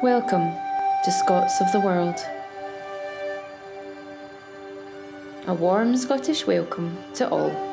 Welcome to Scots of the World. A warm Scottish welcome to all.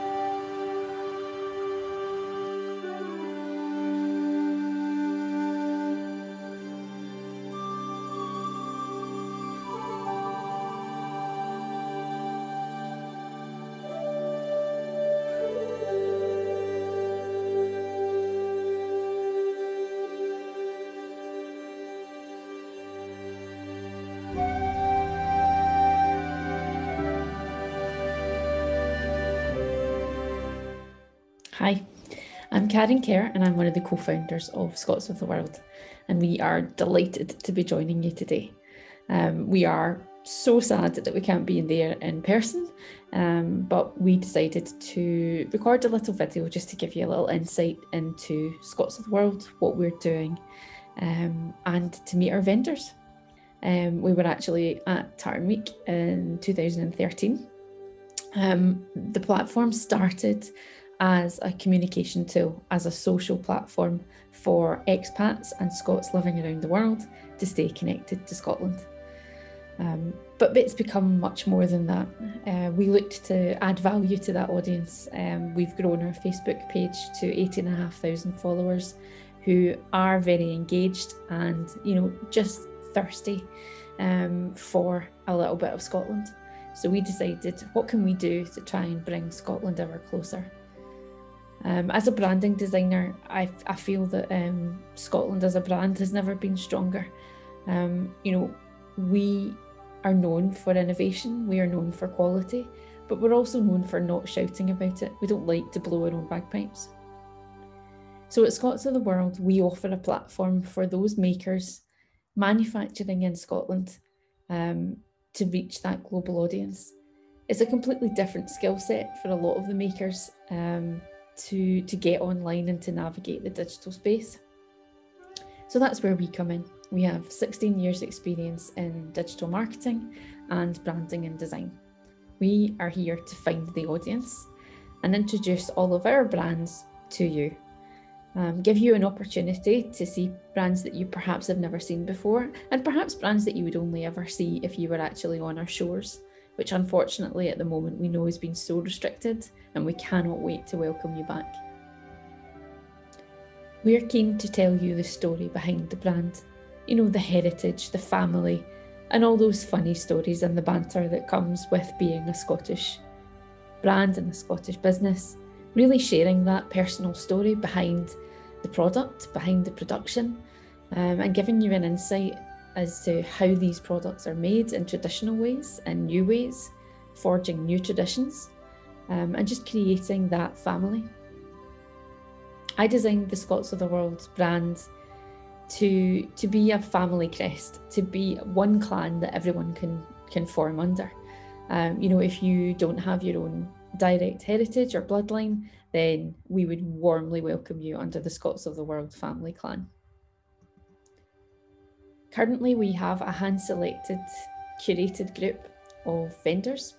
Karen Kerr and I'm one of the co founders of Scots of the World. And we are delighted to be joining you today. Um, we are so sad that we can't be in there in person, um, but we decided to record a little video just to give you a little insight into Scots of the World, what we're doing, um, and to meet our vendors. Um, we were actually at Tartan Week in 2013. Um, the platform started as a communication tool, as a social platform for expats and Scots living around the world to stay connected to Scotland. Um, but it's become much more than that. Uh, we looked to add value to that audience. Um, we've grown our Facebook page to 18,500 followers who are very engaged and, you know, just thirsty um, for a little bit of Scotland. So we decided, what can we do to try and bring Scotland ever closer? Um, as a branding designer, I, I feel that um, Scotland as a brand has never been stronger. Um, you know, we are known for innovation, we are known for quality, but we're also known for not shouting about it. We don't like to blow our own bagpipes. So at Scots of the World, we offer a platform for those makers manufacturing in Scotland um, to reach that global audience. It's a completely different skill set for a lot of the makers. Um, to to get online and to navigate the digital space. So that's where we come in. We have 16 years experience in digital marketing and branding and design. We are here to find the audience and introduce all of our brands to you. Um, give you an opportunity to see brands that you perhaps have never seen before, and perhaps brands that you would only ever see if you were actually on our shores which unfortunately at the moment we know has been so restricted and we cannot wait to welcome you back. We're keen to tell you the story behind the brand, you know, the heritage, the family, and all those funny stories and the banter that comes with being a Scottish brand and a Scottish business, really sharing that personal story behind the product, behind the production, um, and giving you an insight as to how these products are made in traditional ways and new ways, forging new traditions, um, and just creating that family. I designed the Scots of the World brand to to be a family crest, to be one clan that everyone can can form under. Um, you know, if you don't have your own direct heritage or bloodline, then we would warmly welcome you under the Scots of the World family clan. Currently, we have a hand selected, curated group of vendors,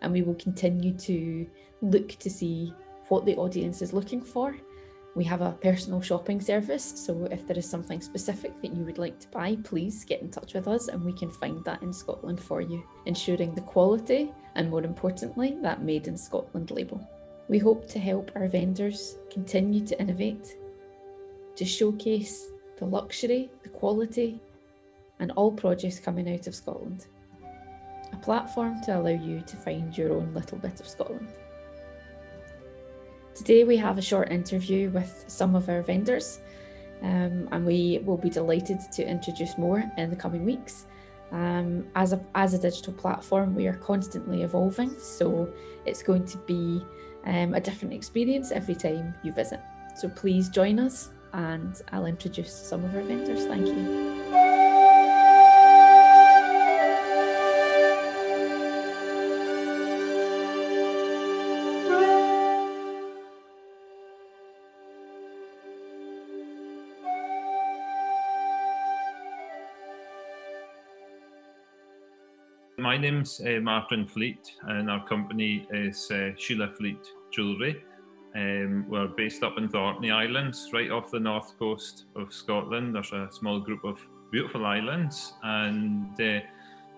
and we will continue to look to see what the audience is looking for. We have a personal shopping service, so if there is something specific that you would like to buy, please get in touch with us and we can find that in Scotland for you, ensuring the quality and more importantly, that made in Scotland label. We hope to help our vendors continue to innovate, to showcase the luxury, the quality, and all produce coming out of Scotland. A platform to allow you to find your own little bit of Scotland. Today we have a short interview with some of our vendors um, and we will be delighted to introduce more in the coming weeks. Um, as, a, as a digital platform, we are constantly evolving, so it's going to be um, a different experience every time you visit. So please join us and I'll introduce some of our vendors. Thank you. My name's uh, Martin Fleet, and our company is uh, Sheila Fleet Jewellery. Um, we're based up in the Orkney Islands, right off the north coast of Scotland. There's a small group of beautiful islands, and uh,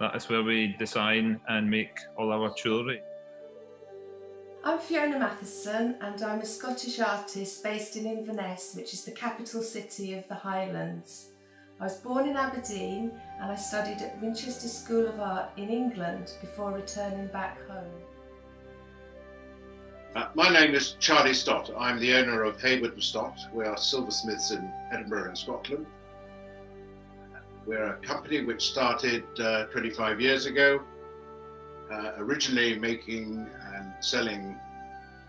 that is where we design and make all our jewellery. I'm Fiona Matheson and I'm a Scottish artist based in Inverness, which is the capital city of the Highlands. I was born in Aberdeen and I studied at Winchester School of Art in England before returning back home. Uh, my name is Charlie Stott. I'm the owner of Hayward Stott. We are silversmiths in Edinburgh in Scotland. We're a company which started uh, 25 years ago, uh, originally making and selling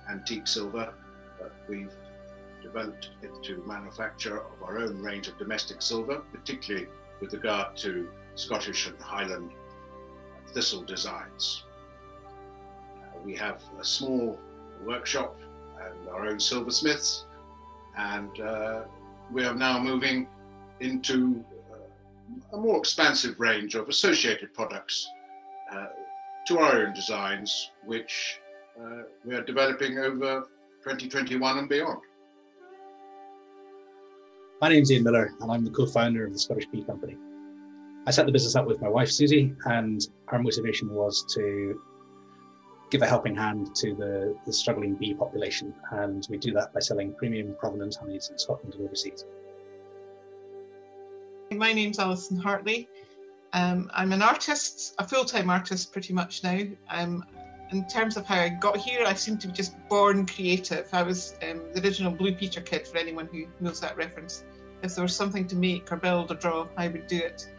antique silver, but we've developed it to manufacture of our own range of domestic silver, particularly with regard to Scottish and Highland thistle designs. Uh, we have a small workshop and our own silversmiths, and uh, we are now moving into uh, a more expansive range of associated products uh, to our own designs, which uh, we are developing over 2021 and beyond. My name's Ian Miller, and I'm the co founder of the Scottish Bee Company. I set the business up with my wife, Susie, and our motivation was to give a helping hand to the, the struggling bee population. And we do that by selling premium provenance honeys in Scotland and overseas. My name's Alison Hartley. Um, I'm an artist, a full time artist pretty much now. Um, in terms of how I got here, I seem to be just born creative. I was um, the original Blue Peter kid for anyone who knows that reference. If there was something to make or build or draw, I would do it.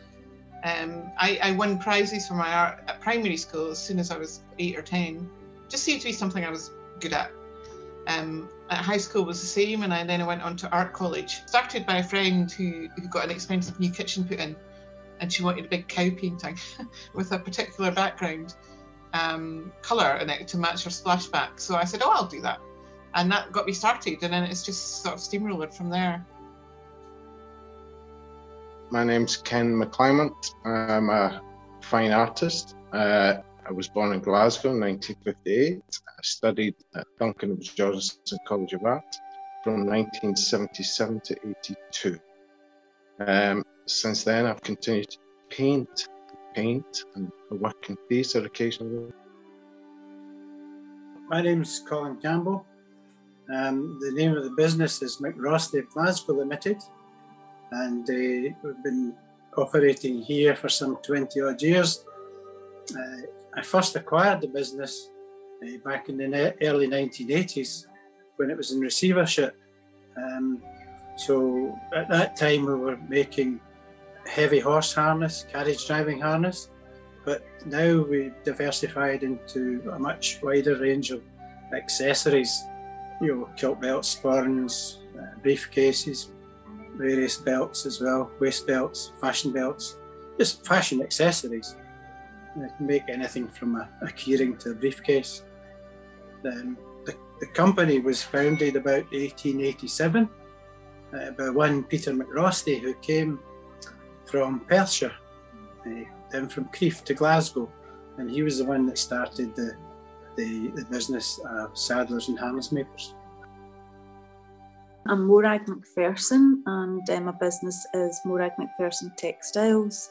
Um, I, I, won prizes for my art at primary school as soon as I was eight or ten. Just seemed to be something I was good at. Um, at high school was the same, and I, then I went on to art college. Started by a friend who, who got an expensive new kitchen put in, and she wanted a big cow painting with a particular background um, colour in it to match her splashback. So I said, "Oh, I'll do that," and that got me started. And then it's just sort of steamrolled from there. My name's Ken McClymont. I'm a fine artist. Uh, I was born in Glasgow in 1958. I studied at Duncan of Jordanstone College of Art from 1977 to 82. Um, since then, I've continued to paint, paint, and work in theatre occasionally. My name is Colin Campbell. Um, the name of the business is McRosty Glasgow Limited, and uh, we've been operating here for some 20 odd years. Uh, I first acquired the business uh, back in the early 1980s when it was in receivership. Um, so at that time, we were making heavy horse harness, carriage driving harness, but now we've diversified into a much wider range of accessories, you know, kilt belts, sporrans, uh, briefcases, various belts as well, waist belts, fashion belts, just fashion accessories. You can make anything from a, a keyring to a briefcase. Um, the, the company was founded about 1887 uh, by one Peter McRosty who came from Perthshire, uh, from Crieff to Glasgow, and he was the one that started the the, the business of saddlers and harness makers. I'm Morag McPherson, and uh, my business is Morag McPherson Textiles.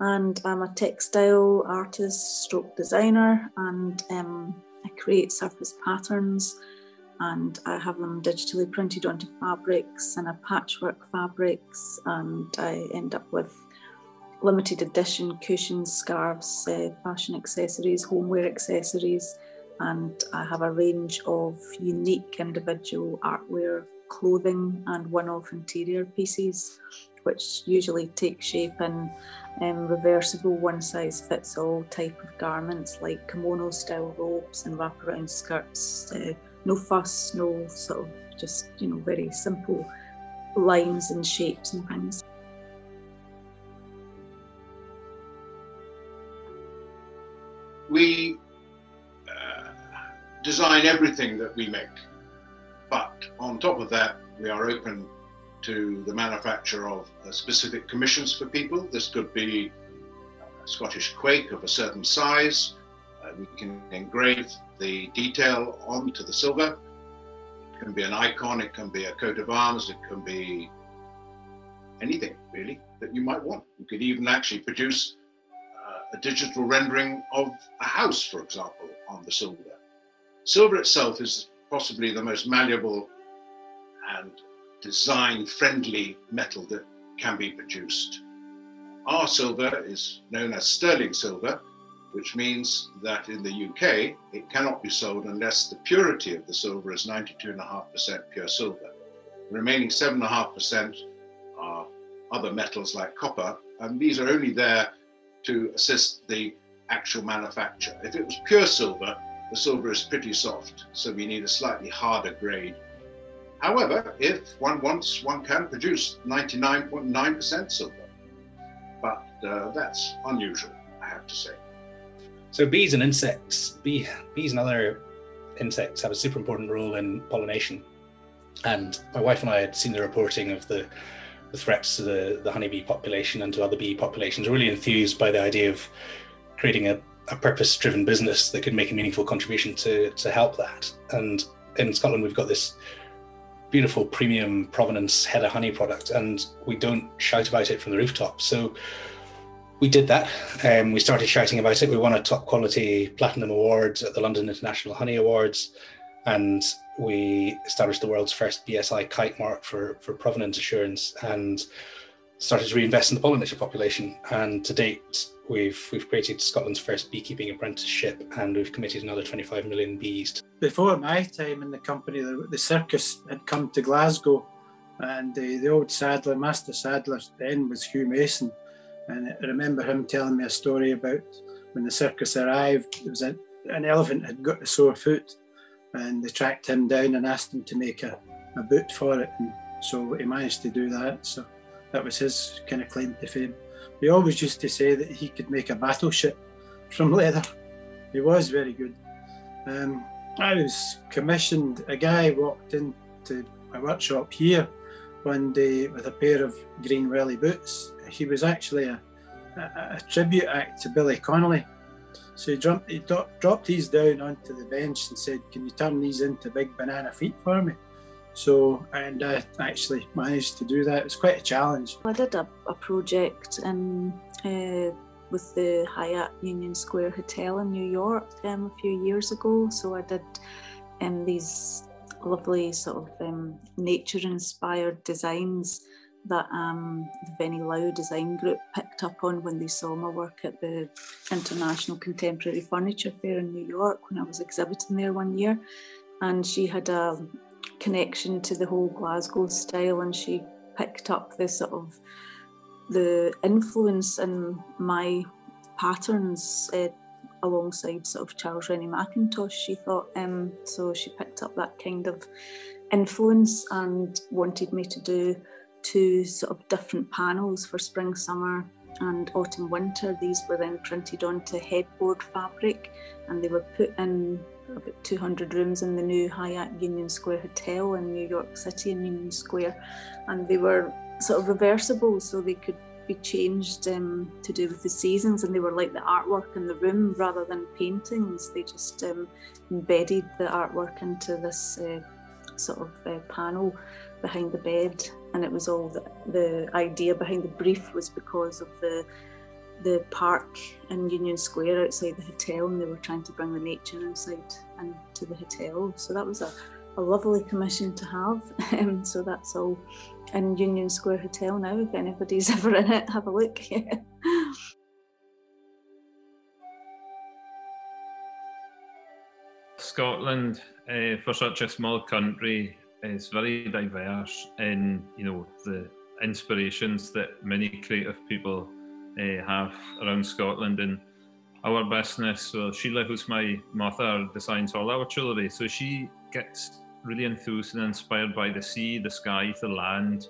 And I'm a textile artist, stroke designer, and um, I create surface patterns and I have them digitally printed onto fabrics and a patchwork fabrics and I end up with limited edition cushions, scarves, uh, fashion accessories, homeware accessories and I have a range of unique individual artware, clothing and one-off interior pieces which usually take shape in um, reversible one-size-fits-all type of garments like kimono style robes and wraparound skirts uh, no fuss, no sort of just, you know, very simple lines and shapes and things. We uh, design everything that we make, but on top of that, we are open to the manufacture of specific commissions for people. This could be a Scottish quaich of a certain size. Uh, we can engrave the detail onto the silver. It can be an icon, it can be a coat of arms, it can be anything really that you might want. You could even actually produce uh, a digital rendering of a house, for example, on the silver. Silver itself is possibly the most malleable and design friendly metal that can be produced. Our silver is known as sterling silver, which means that in the UK it cannot be sold unless the purity of the silver is 92.5% pure silver. The remaining 7.5% are other metals like copper, and these are only there to assist the actual manufacture. If it was pure silver, the silver is pretty soft, so we need a slightly harder grade. However, if one wants, one can produce 99.9% silver, but uh, that's unusual, I have to say. So bees and insects, bee, bees and other insects have a super important role in pollination. And my wife and I had seen the reporting of the, the threats to the, the honeybee population and to other bee populations, really enthused by the idea of creating a, a purpose driven business that could make a meaningful contribution to, to help that. And in Scotland, we've got this beautiful premium provenance head of honey product, and we don't shout about it from the rooftop. So we did that. Um, we started shouting about it. We won a top quality platinum award at the London International Honey Awards, and we established the world's first BSI kite mark for, for provenance assurance and started to reinvest in the pollinator population. And to date, we've we've created Scotland's first beekeeping apprenticeship, and we've committed another 25 million bees. Before my time in the company, the, the circus had come to Glasgow, and uh, the old saddler, Master Saddler, then was Hugh Mason and I remember him telling me a story about when the circus arrived, it was a, an elephant had got a sore foot and they tracked him down and asked him to make a, a boot for it. And so he managed to do that. So that was his kind of claim to fame. He always used to say that he could make a battleship from leather. He was very good. Um, I was commissioned, a guy walked into my workshop here one day with a pair of green welly boots he was actually a, a, a tribute act to Billy Connolly. So he, dropped, he dropped these down onto the bench and said, Can you turn these into big banana feet for me? So, and I actually managed to do that. It was quite a challenge. I did a, a project in, uh, with the Hyatt Union Square Hotel in New York um, a few years ago. So I did um, these lovely sort of um, nature inspired designs that um, the Venny Lau Design Group picked up on when they saw my work at the International Contemporary Furniture Fair in New York when I was exhibiting there one year. And she had a connection to the whole Glasgow style and she picked up the sort of the influence in my patterns uh, alongside sort of Charles Rennie Mackintosh, she thought. Um, so she picked up that kind of influence and wanted me to do two sort of different panels for spring, summer, and autumn, winter. These were then printed onto headboard fabric and they were put in about 200 rooms in the new Hyatt Union Square Hotel in New York City in Union Square. And they were sort of reversible so they could be changed um, to do with the seasons and they were like the artwork in the room rather than paintings. They just um, embedded the artwork into this uh, sort of uh, panel behind the bed and it was all the, the idea behind the brief was because of the the park in Union Square outside the hotel and they were trying to bring the nature inside and to the hotel. So that was a, a lovely commission to have. Um, so that's all in Union Square Hotel now if anybody's ever in it. Have a look. Scotland uh, for such a small country is very diverse in you know the inspirations that many creative people uh, have around Scotland. And our business. Well, Sheila, who's my mother, designs all our jewellery, so she gets really enthused and inspired by the sea, the sky, the land,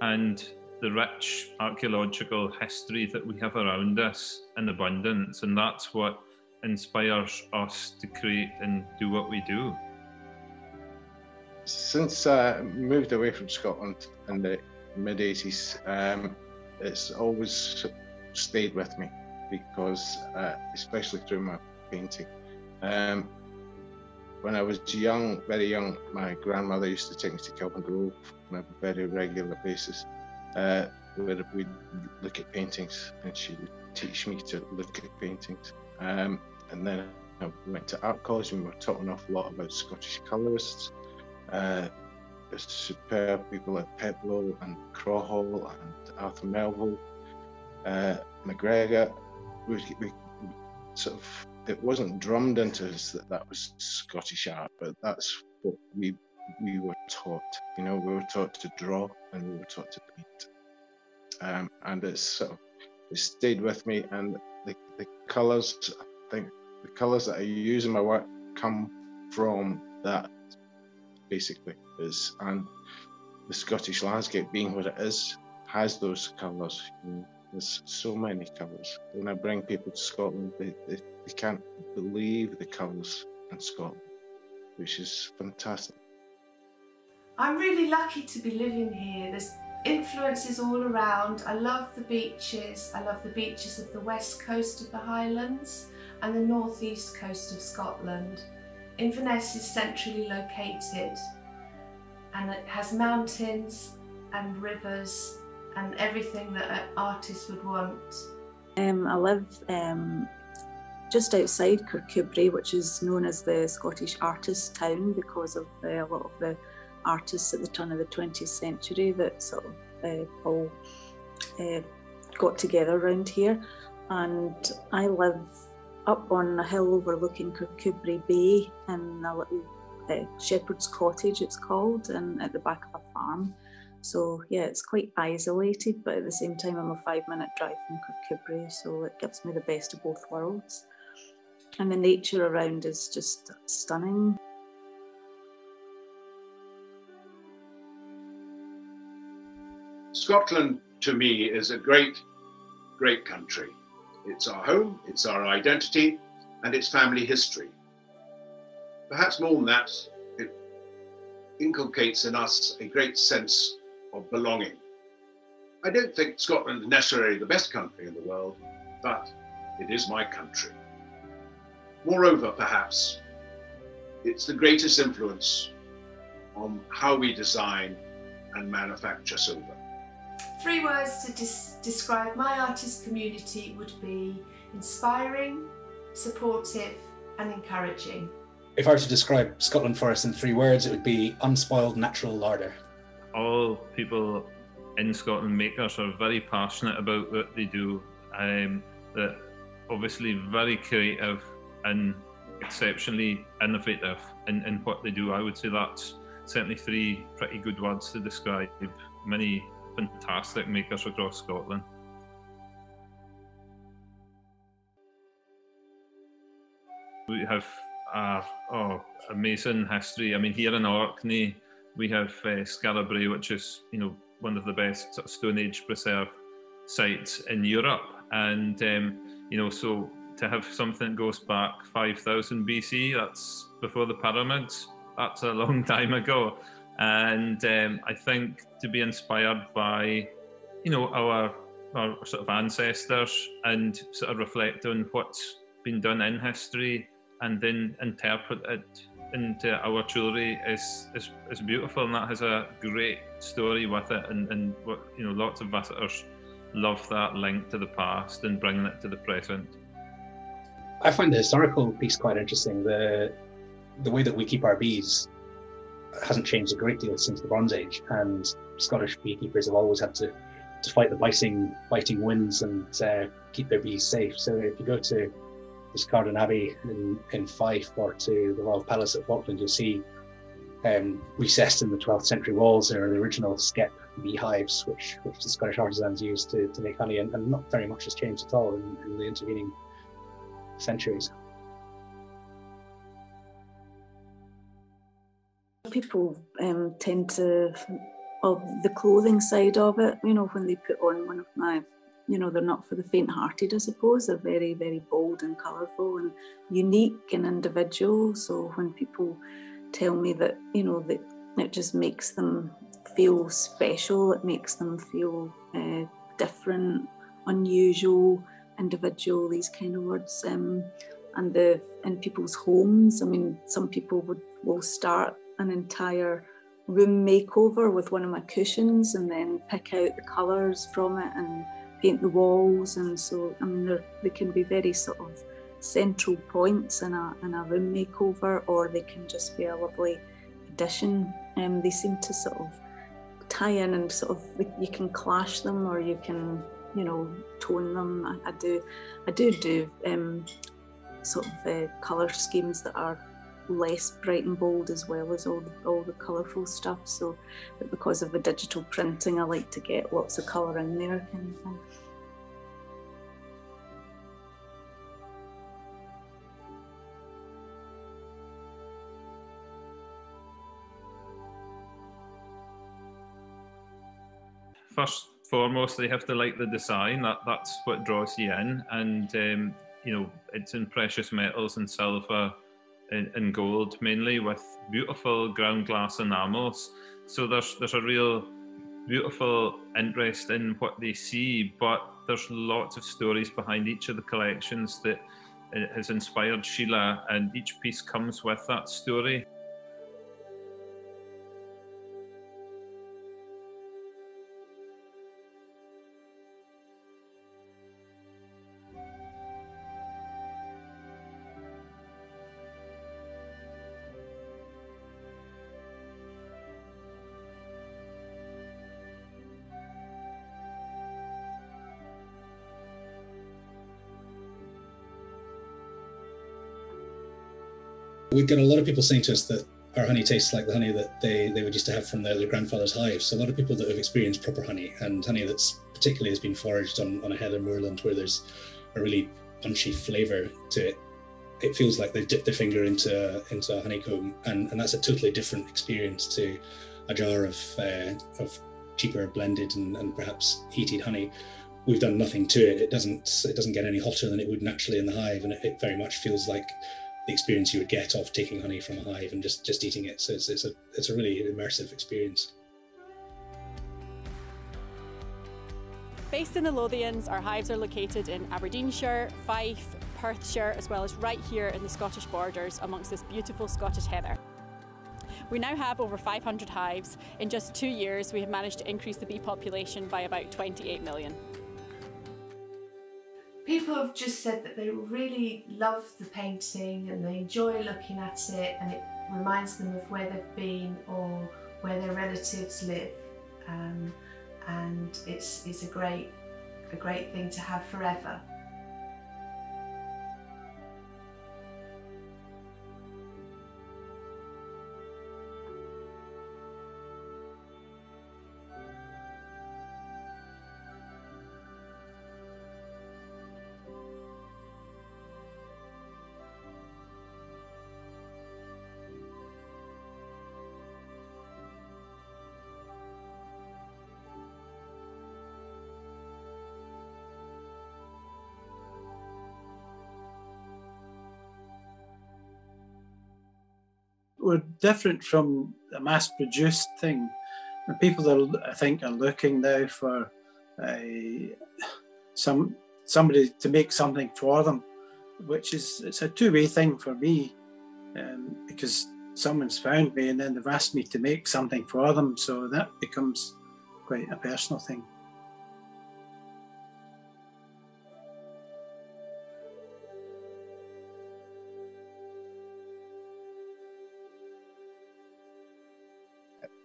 and the rich archaeological history that we have around us in abundance, and that's what inspires us to create and do what we do since I moved away from Scotland in the mid 80s, um, it's always stayed with me because, uh, especially through my painting. Um, when I was young, very young, my grandmother used to take me to Kelvingrove on a very regular basis. Uh, where we'd look at paintings and she would teach me to look at paintings. Um, and then I went to art college and we were taught an awful lot about Scottish colourists. Uh, superb people like Peploe and Crawhall and Arthur Melville, uh, McGregor. We, we, sort of it wasn't drummed into us that that was Scottish art, but that's what we we were taught. You know, we were taught to draw and we were taught to paint, um, and it's sort of it stayed with me. And the, the colours, I think, the colours that I use in my work come from that basically is and the Scottish landscape being what it is has those colours. You know, there's so many colours. When I bring people to Scotland, they, they, they can't believe the colours in Scotland, which is fantastic. I'm really lucky to be living here. There's influences all around. I love the beaches. I love the beaches of the west coast of the Highlands and the northeast coast of Scotland. Inverness is centrally located and it has mountains and rivers and everything that an artist would want. Um, I live um, just outside Kirkcudbright, which is known as the Scottish artist town because of uh, a lot of the artists at the turn of the 20th century that sort of uh, all uh, got together around here. And I live up on a hill overlooking Kirkcudbright Bay in a little uh, shepherd's cottage, it's called, and at the back of a farm. So yeah, it's quite isolated, but at the same time, I'm a five minute drive from Kirkcudbright, so it gives me the best of both worlds. And the nature around is just stunning. Scotland to me is a great, great country. It's our home, it's our identity, and it's family history. Perhaps more than that, it inculcates in us a great sense of belonging. I don't think Scotland is necessarily the best country in the world, but it is my country. Moreover, perhaps, it's the greatest influence on how we design and manufacture silver. Three words to describe my artist community would be inspiring, supportive, and encouraging. If I were to describe Scotland for us in three words, it would be unspoiled natural larder all people in Scotland makers are very passionate about what they do. Um, that obviously very creative and exceptionally innovative in, in what they do. I would say that's certainly three pretty good words to describe many fantastic makers across Scotland. We have uh, oh, amazing history. I mean, here in Orkney, we have uh, Skara which is you know one of the best sort of Stone Age preserved sites in Europe, and um, you know so to have something that goes back 5000 BC, that's before the pyramids. That's a long time ago, and um, I think to be inspired by you know our our sort of ancestors and sort of reflect on what's been done in history and then interpret it into our jewellery is, is is beautiful and that has a great story with it and, and you know lots of visitors love that link to the past and bringing it to the present. I find the historical piece quite interesting. The the way that we keep our bees hasn't changed a great deal since the Bronze Age, and Scottish beekeepers have always had to, to fight the biting biting winds and uh, keep their bees safe. So if you go to Carden Abbey in, in Fife or to the Royal Palace at Falkland, you'll see um, recessed in the 12th century walls are the original skep beehives, which which the Scottish artisans used to, to make honey, and, and not very much has changed at all in, in the intervening centuries. People um, tend to, of the clothing side of it, you know, when they put on one of my you know, they're not for the faint hearted, I suppose. They're very, very bold and colourful and unique and individual. So when people tell me that, you know, that it just makes them feel special, it makes them feel uh, different, unusual, individual, these kind of words. Um, and the in people's homes, I mean, some people would will start an entire room makeover with one of my cushions and then pick out the colours from it and paint the walls. And so, I mean, they can be very sort of central points in a, in a room makeover, or they can just be a lovely addition. Um, they seem to sort of tie in and sort of you can clash them or you can you know tone them. I, I do I do do um, sort of uh, colour schemes that are less bright and bold as well as all the, all the colourful stuff. So, but because of the digital printing, I like to get lots of colour in there kind of thing. First foremost, they have to like the design. That that's what draws you in, and um, you know it's in precious metals and silver in, in gold mainly with beautiful ground glass enamels. So there's there's a real beautiful interest in what they see, but there's lots of stories behind each of the collections that uh, has inspired Sheila, and each piece comes with that story. We get a lot of people saying to us that our honey tastes like the honey that they, they would used to have from their, their grandfather's hives. So a lot of people that have experienced proper honey and honey that's particularly has been foraged on, on a heather moorland where there's a really punchy flavour to it. It feels like they've dipped their finger into into a honeycomb, and, and that's a totally different experience to a jar of uh, of cheaper blended and, and perhaps heated honey. We've done nothing to it. It doesn't it doesn't get any hotter than it would naturally in the hive, and it, it very much feels like the experience you would get of taking honey from a hive and just just eating it. So it's, it's a it's a really immersive experience. Based in the Lothians, our hives are located in Aberdeenshire, Fife, Perthshire, as well as right here in the Scottish borders amongst this beautiful Scottish heather. We now have over 500 hives. In just two years, we have managed to increase the bee population by about 28 million. People have just said that they really love the painting and they enjoy looking at it and it reminds them of where they've been or where their relatives live. Um, and it's, it's a great a great thing to have forever. We're different from a mass-produced thing. And people are, I think, are looking now for a, some somebody to make something for them, which is it's a two-way thing for me, um, because someone's found me and then they've asked me to make something for them, so that becomes quite a personal thing.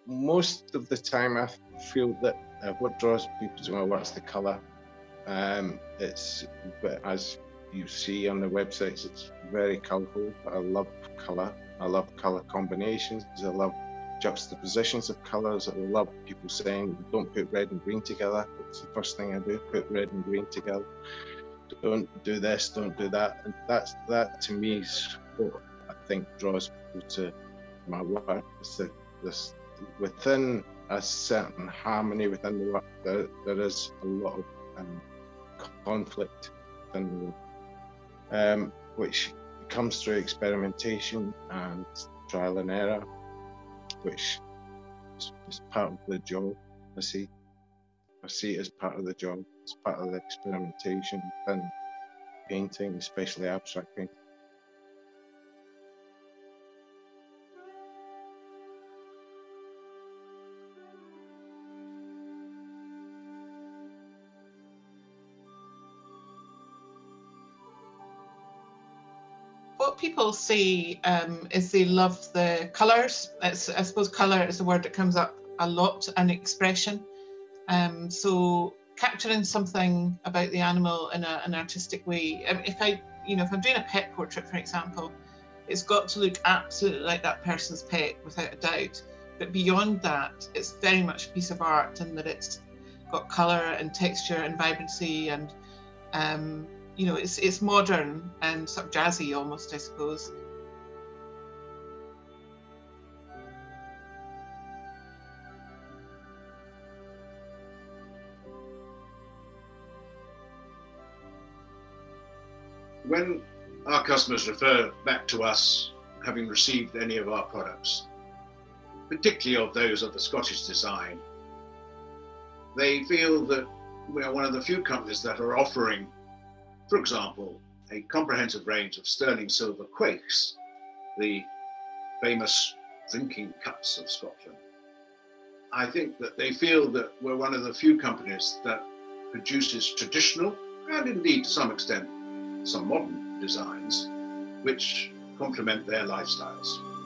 Most of the time, I feel that uh, what draws people to my work is the colour. Um, it's as you see on the websites, it's very colourful. I love colour. I love colour combinations. I love juxtapositions of colours. I love people saying, "Don't put red and green together." It's the first thing I do: put red and green together. Don't do this. Don't do that. And that's that to me is what I think draws people to my work. It's the, this within a certain harmony within the work, there, there is a lot of um, conflict within the work, um, which comes through experimentation and trial and error, which is, is, part of the job. I see, I see it as part of the job. It's part of the experimentation and painting, especially abstract painting. People say um, is they love the colours. I suppose colour is the word that comes up a lot and expression. Um, so capturing something about the animal in a, an artistic way. Um, if I, you know, if I'm doing a pet portrait, for example, it's got to look absolutely like that person's pet without a doubt. But beyond that, it's very much a piece of art in that it's got colour and texture and vibrancy and um, you know, it's it's modern and sort of jazzy almost, I suppose. When our customers refer back to us having received any of our products, particularly of those of the Scottish design, they feel that we are one of the few companies that are offering for example, a comprehensive range of sterling silver quaichs, the famous drinking cups of Scotland. I think that they feel that we're one of the few companies that produces traditional and indeed to some extent some modern designs which complement their lifestyles.